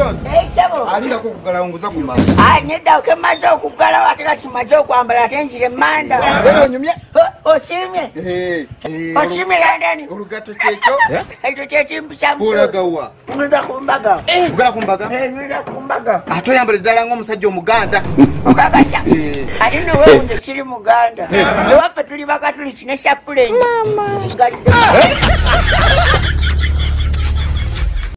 ensozi eisebo alindako okugalawunguza ku manda. Ai nedda oke okugalawo ate kati maze okwambala ate njire emmanda. Zenonyumye osimye osimye landeni olugato kyekyo ekyo kyekimpisamu olagawa nida ku mbaga. Eh. Ogala ku mbaga? Eh, nida ku mbaga. Ah, eh. Ate oyambala eddala nga omusajja omuganda mbagasa ate nowewunde siri muganda. Ewaffe tuli baka tuli kine sapulenga